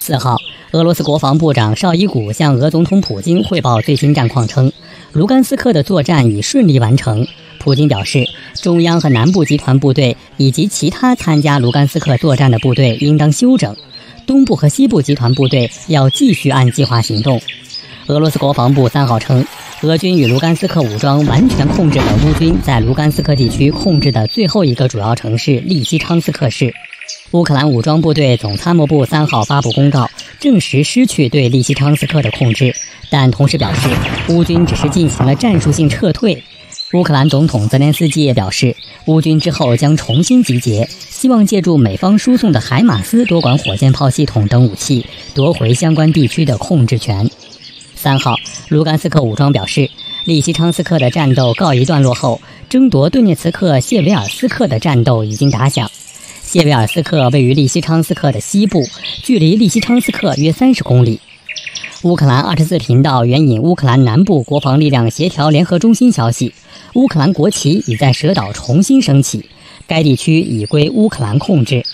四号，俄罗斯国防部长绍伊古向俄总统普京汇报最新战况称，卢甘斯克的作战已顺利完成。普京表示，中央和南部集团部队以及其他参加卢甘斯克作战的部队应当休整，东部和西部集团部队要继续按计划行动。俄罗斯国防部三号称，俄军与卢甘斯克武装完全控制了乌军在卢甘斯克地区控制的最后一个主要城市利西昌斯克市。乌克兰武装部队总参谋部三号发布公告，证实失去对利西昌斯克的控制，但同时表示，乌军只是进行了战术性撤退。乌克兰总统泽连斯基也表示，乌军之后将重新集结，希望借助美方输送的海马斯多管火箭炮系统等武器，夺回相关地区的控制权。三号，卢甘斯克武装表示，利西昌斯克的战斗告一段落后，争夺顿涅茨克谢维尔斯克的战斗已经打响。谢维尔斯克位于利西昌斯克的西部，距离利西昌斯克约三十公里。乌克兰二十四频道援引乌克兰南部国防力量协调联合中心消息，乌克兰国旗已在蛇岛重新升起，该地区已归乌克兰控制。